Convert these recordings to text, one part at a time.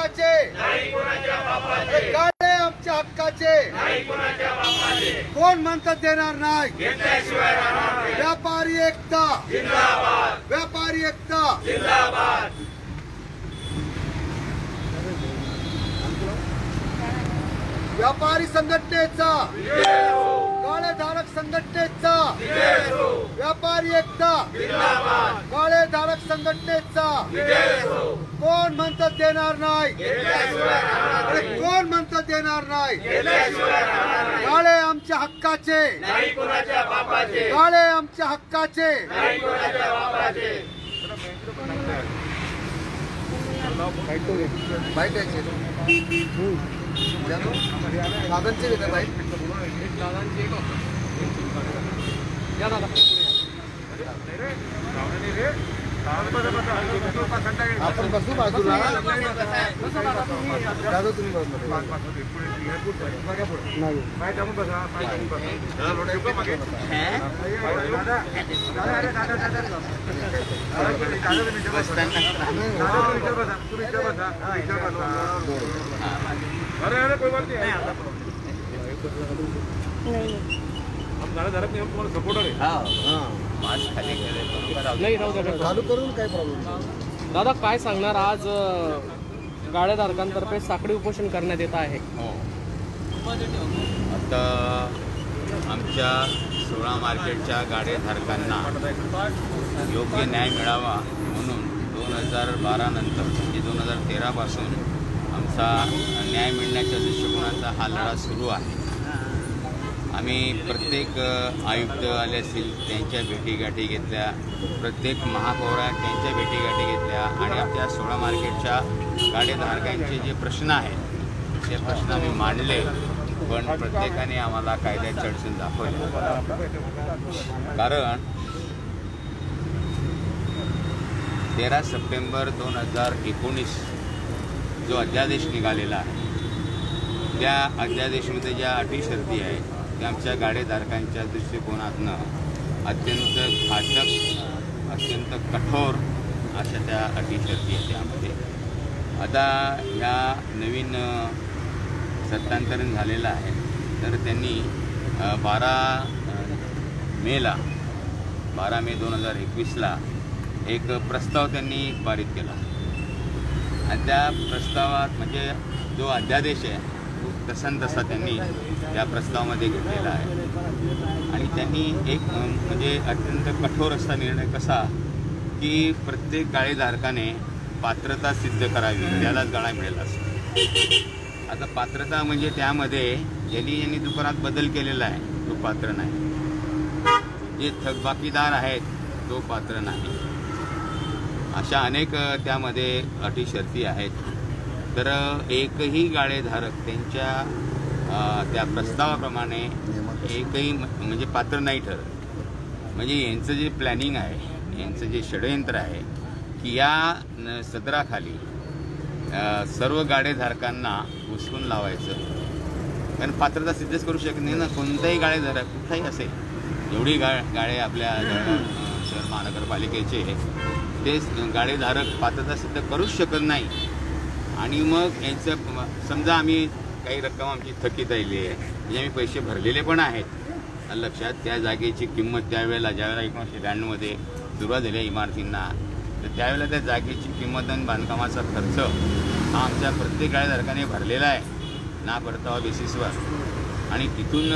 हक्काचे गाडे आमच्या हक्काचे. कोण म्हणतात देणार नाही? व्यापारी एकता. व्यापारी एकता. व्यापारी संघटनेचा. गाळे धारक संघटनेचा. व्यापारी एकता. गाळे धारक संघटनेचा. कोण म्हणतात देणार नाही? अरे कोण म्हणतात देणार नाही? गाळे आमच्या हक्काचे. गाळे आमच्या हक्काचे. बाईट घेते बाईट आपण बसू बाजूला दादा तुम्ही बाजूला नाही. अरे अरे कोई बात नहीं हम झालं झालं नाही हम तुम्हाला सपोर्टर आहे. नाही राहू द्या चालू करून काय प्रॉब्लेम दादा काय सांगणार? आज गाड्याधारकांतर्फे साखळी उपोषण करण्यात येत आहे. हो. आता आमच्या सोळा मार्केटच्या गाडेधारकांना योग्य न्याय मिळावा म्हणून दोन हजार बारा नंतर म्हणजे दोन हजार तेरापासून आमचा न्याय मिळण्याच्या दृष्टिकोनाचा हा लढा सुरू आहे. आम्ही प्रत्येक आयुक्त आले असतील त्यांच्या भेटीगाठी घेतल्या. प्रत्येक महापौरा त्यांच्या भेटीगाठी घेतल्या. आणि आमच्या सोळा मार्केटच्या गाडीधारकांचे जे प्रश्न आहेत ते प्रश्न आम्ही मांडले. पण प्रत्येकाने आम्हाला कायद्यात चढसून दाखवले. कारण तेरा सप्टेंबर दोन हजार एकोणीस जो अध्यादेश निघालेला आहे त्या अध्यादेशमध्ये ज्या अटी शर्ती आहेत आमच्या गाडेधारकांच्या दृष्टिकोनातनं अत्यंत घातक अत्यंत कठोर अशा त्या अटी शर्ती आहेत त्यामध्ये. आता ह्या नवीन सत्तांतरण झालेलं आहे. तर त्यांनी बारा मेला बारा मे दोन हजार एकवीसला एक प्रस्ताव त्यांनी पारित केला. आणि त्या प्रस्तावात म्हणजे जो अध्यादेश आहे तसा त्यांनी त्या प्रस्तावामध्ये घेतलेला आहे. आणि त्यांनी एक म्हणजे अत्यंत कठोर असा निर्णय कसा की प्रत्येक गाळेधारकाने पात्रता सिद्ध करावी त्यालाच गाळा मिळेल असं. आता पात्रता म्हणजे त्यामध्ये ज्यांनी यांनी दुकानात बदल केलेला आहे तो पात्र नाही. जे थकबाकीदार आहेत तो पात्र नाही. अशा अनेक त्यामध्ये अटी शर्ती आहेत. तर एकही गाळेधारक त्यांच्या त्या प्रस्तावाप्रमाणे एकही म्हणजे पात्र नाही ठरत. म्हणजे यांचं जे प्लॅनिंग आहे यांचं जे षडयंत्र आहे की या न- सदराखाली सर्व गाडेधारकांना उचलून लावायचं. कारण पात्रता सिद्धच करू शकत नाही ना. कोणताही गाळेधारक कुठलाही असेल जेवढी गा गाळे आपल्या शहर महानगरपालिकेचे ते गाडेधारक पात्रता सिद्ध करूच शकत नाही. आणि मग यांचं समजा आम्ही काही रक्कम आमची थकीत राहिली आहे म्हणजे आम्ही पैसे भरलेले पण आहेत. लक्षात त्या जागेची किंमत त्यावेळेला ज्यावेळेला एकोणीसशे ब्याण्णवमध्ये सुरुवात झाली इमारतींना तर त्यावेळेला त्या जागेची किंमत आणि बांधकामाचा खर्च हा आमच्या प्रत्येक गाळेधारकाने भरलेला आहे ना परतावा बेसिसवर. आणि तिथून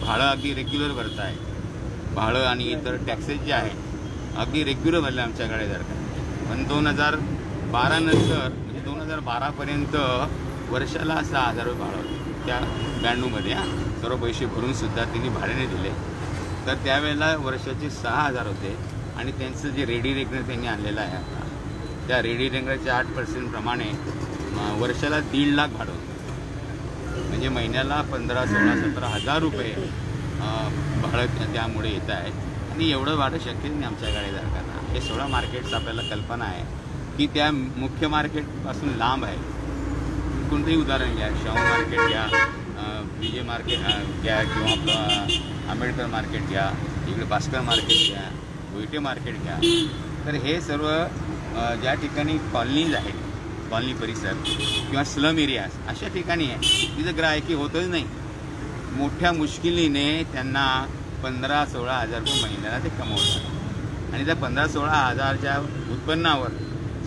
भाडं अगदी रेग्युलर भरत आहे भाडं आणि इतर टॅक्सेस जे आहेत अगदी रेग्युलर भरले आमच्या गाळेधारकाने पण दोन हजार बारानंतर हजार बारापर्यंत वर्षाला सहा हजार रुपये भाडं होतं. त्या ब्याण्णवमध्ये हां. सर्व पैसे भरूनसुद्धा त्यांनी भाड्याने दिले. तर त्यावेळेला वर्षाचे सहा हजार होते. आणि त्यांचं जे रेडी रेकनर त्यांनी आणलेलं आहे आता त्या रेडी रेकनरच्या आठ पर्सेंटप्रमाणे वर्षाला दीड लाख भाडं होतं. म्हणजे महिन्याला पंधरा सोळा सतरा हजार रुपये भाडं त्यामुळे येत आहे. आणि एवढं भाडं शक्यच नाही आमच्या गाडीधारकांना. हे सोळा मार्केटचं आपल्याला कल्पना आहे. की त्या मुख्य मार्केटपासून लांब आहे. कोणतंही उदाहरण घ्या शाहू मार्केट घ्या विजय मार्केट घ्या किंवा आपलं आंबेडकर मार्केट घ्या इकडे भास्कर मार्केट घ्या गोयटे मार्केट घ्या. तर हे सर्व ज्या ठिकाणी कॉलनीज आहेत कॉलनी परिसर किंवा स्लम एरियाज अशा ठिकाणी आहे. तिथं ग्राहकी होतच नाही. मोठ्या मुश्किलीने त्यांना पंधरा सोळा हजार रुपये महिन्याला ते कमवतात. आणि त्या पंधरा सोळा हजारच्या उत्पन्नावर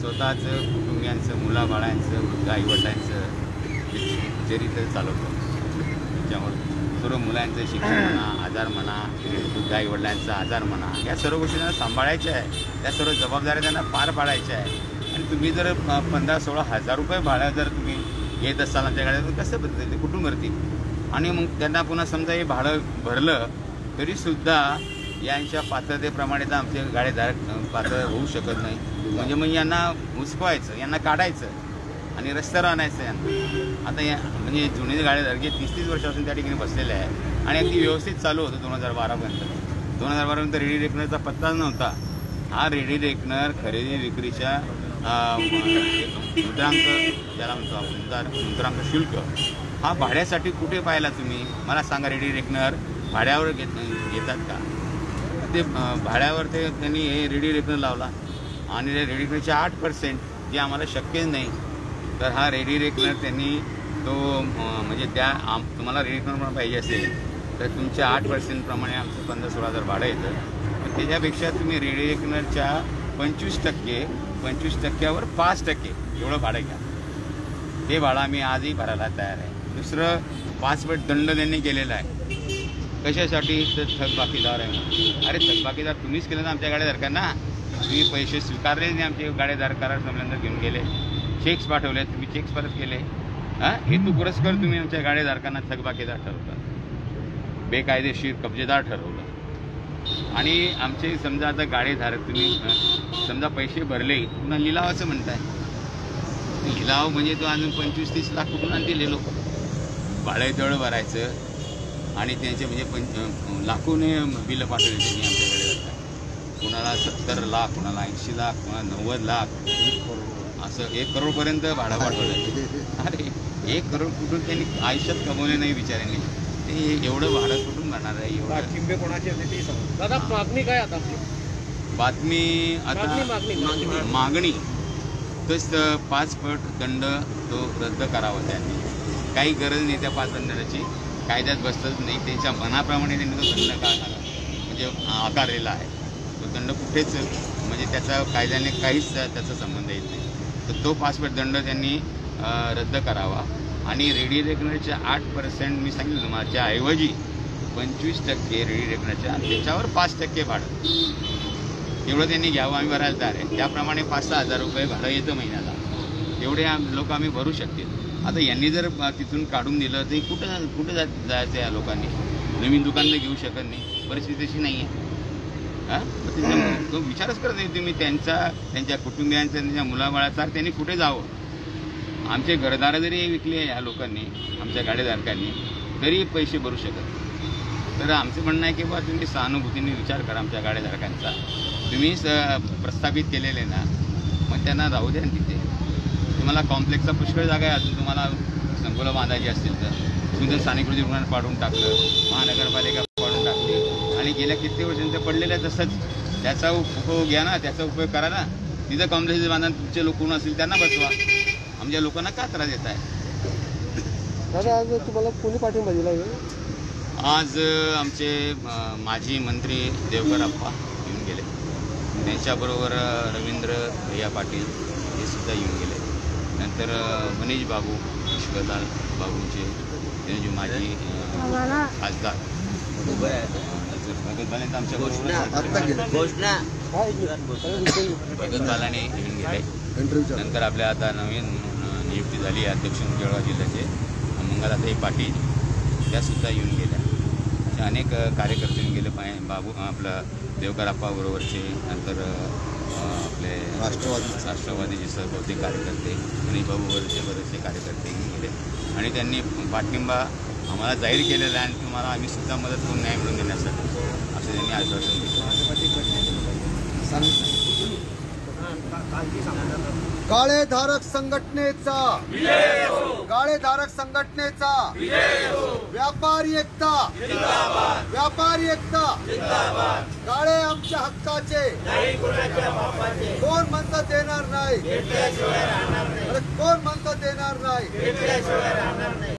स्वतःचं कुटुंबियांचं मुलाबाळांचं वृद्ध आईवडिलांचं तर चालवतो. त्याच्यामुळे सर्व मुलांचं शिक्षण म्हणा आजार म्हणा वृद्ध आईवडिलांचा आजार म्हणा या सर्व गोष्टी त्यांना सांभाळायच्या आहे. त्या सर्व जबाबदाऱ्या त्यांना पार पाडायच्या आहे. आणि तुम्ही जर पंधरा सोळा हजार रुपये भाडं जर तुम्ही घेत असाल आमच्याकडे तर कसं भरतील ते कुठून भरतील? आणि मग त्यांना पुन्हा समजा हे भाडं भरलं तरीसुद्धा यांच्या पात्रतेप्रमाणे तर आमचे गाडीधारक पात्र होऊ शकत नाही. म्हणजे मग यांना मुसकवायचं यांना काढायचं आणि रस्त्यावर आणायचं यांना. आता या म्हणजे जुने गाडीधारक जे तीस तीस वर्षापासून त्या ठिकाणी बसलेले आहे आणि अगदी व्यवस्थित चालू होतं दोन हजार बारापर्यंत दोन हजार बारापर्यंत रेडी रेकनरचा पत्ताच नव्हता. हा रेडी रेकनर खरेदी विक्रीच्या मुद्रांक ज्याला म्हणतो आपण मुद्रा मुद्रांक शुल्क हा भाड्यासाठी कुठे पाहिला तुम्ही? मला सांगा रेडी रेकनर भाड्यावर घेत घेतात का? ते भाड्यावर ते त्यांनी हे रेडी रेकनर लावला. आणि रेडी रेकनरचे आठ पर्सेंट जे आम्हाला शक्यच नाही. तर हा रेडी रेकनर त्यांनी तो म्हणजे त्या आम तुम्हाला रेडी रेकनर पण पाहिजे असेल तर तुमच्या आठ पर्सेंटप्रमाणे आमचं पंधरा सोळा हजार भाडं येतं. पण त्याच्यापेक्षा तुम्ही रेडी रेकनरच्या पंचवीस टक्के पंचवीस टक्क्यावर पाच टक्के एवढं भाडं घ्या. ते भाडं आम्ही आजही भरायला तयार आहे. दुसरं पाच पट दंड त्यांनी केलेला आहे. कशासाठी तर थकबाकीदार आहे अरे थकबाकीदार तुम्हीच केलं ना आमच्या गाड्याधारकांना तुम्ही पैसे स्वीकारले नाही आमचे गाड्याधारकाला करार घेऊन गेले. चेक्स पाठवले तुम्ही चेक्स परत केले. हां? हेतू पुरस्कार तुम्ही आमच्या गाडेधारकांना थकबाकीदार ठरवला बेकायदेशीर कब्जेदार ठरवलं. आणि आमचे समजा आता गाडेधारक तुम्ही समजा पैसे भरले पुन्हा लिलावाचं म्हणताय. लिलाव म्हणजे तो अजून पंचवीस तीस लाख कुठून आणतील लोक? भाडं भरायचं. आणि त्यांचे म्हणजे पंच लाखोने बिलं पाठवली त्यांनी आमच्याकडे. जातात कुणाला सत्तर लाख कुणाला ऐंशी लाख कुणाला नव्वद लाख. असं एक करोडपर्यंत भाडं पाठवलं अरे एक करोड कुठून त्यांनी आयुष्यात कमवले नाही बिचाऱ्यांनी. ते एवढं भाडं कुठून भरणार आहे? एवढं किंबे कोणाचे होते ते सांगा. दादा मागणी काय आता बातमी आता. मागणी. तस पाच पट दंड तो रद्द करावा त्यांनी. काही गरज नाही त्या पाच दंडाची. कायद्यात बसतच नाही म्हणजे त्यांच्या मनाप्रमाणे त्यांनी तो दंड का म्हणजे आकारलेला आहे. तो दंड कुठेच म्हणजे त्याचा कायद्याने काहीच त्याचा संबंध येत नाही. तर तो पासपोर्ट दंड त्यांनी रद्द करावा. आणि रेडी रेकनरच्या आठ पर्सेंट मी सांगितलं माझ्या ऐवजी पंचवीस टक्के रेडी रेकनरच्या त्याच्यावर पाच टक्के भाडं. एवढं त्यांनी घ्यावं आम्ही भरायला तयार आहे. त्याप्रमाणे पाच सहा हजार रुपये भाडं येतं महिन्याला. एवढे लोक आम्ही भरू शकतील. आता यांनी जर तिथून काढून दिलं तर कुठं कुठं जा जायचं या लोकांनी? नवीन दुकान तर घेऊ शकत नाही. परिस्थिती तशी नाही आहे हां तो विचारच करत नाही तुम्ही त्यांचा त्यांच्या कुटुंबियांचा त्यांच्या मुलाबाळाचा त्यांनी कुठे जावं? आमचे घरदारं जरी विकले या लोकांनी आमच्या गाडीधारकांनी तरी पैसे भरू शकत तर आमचं म्हणणं आहे की बा तुम्ही सहानुभूतीने विचार करा आमच्या गाडीधारकांचा. तुम्ही स प्रस्थापित केलेले ना मग त्यांना राहू द्या ना तिथे. तुम्हाला कॉम्प्लेक्सचा पुष्कळ जागा आहे. अजून तुम्हाला संकुलं बांधायची असतील तर. तुम्ही जर स्थानिक कृती रुग्णांना पाडून टाकलं. महानगरपालिका पाडून टाकली. आणि गेल्या किती वर्षांचं पडलेलं आहे तसंच त्याचा उप- उपयोग घ्या ना त्याचा उपयोग करा ना. तिथं कॉम्प्लेक्स बांधा तुमचे लोक कोण असतील त्यांना बसवा. आमच्या लोकांना का त्रास देत आहे दादा आज तुम्हाला कोणी पाठिंबा दिला आज आमचे माजी मंत्री देवकर अप्पा येऊन गेले. त्यांच्याबरोबर रवींद्र भैया पाटील हे सुद्धा येऊन गेले. नंतर अ, मनीष बाबू ईश्वरलाल बाबूंचे त्यांचे जे माजी अ, खासदार. भगत बालेंत आमच्या घोषणा भगत बालाने येऊन गेले नंतर आपल्या आता नवीन नियुक्ती झाली आहे अध्यक्ष जळगाव जिल्ह्याचे. मंगलाताई पाटील त्या सुद्धा येऊन गेल्या. असे अनेक कार्यकर्ते गेले. पाय बाबू आपलं देवकराप्पा बरोबरचे नंतर आपले राष्ट्रवादी. राष्ट्रवादीचे सर्व बहुतेक कार्यकर्ते आणि बाबूवरचे बरेचसे कार्यकर्ते गेले. आणि त्यांनी पाठिंबा आम्हाला जाहीर केलेला आहे आणि तुम्हाला आम्ही सुद्धा मदत करून न्याय मिळवून देण्यासाठी असं त्यांनी आश्वासन दिलं. गाळेधारक संघटनेचा. गाळेधारक संघटनेचा. व्यापारी एकता. व्यापारी एकता. गाळे आमच्या हक्काचे. कोण म्हणता देणार नाही. कोण म्हणतं देणार नाही.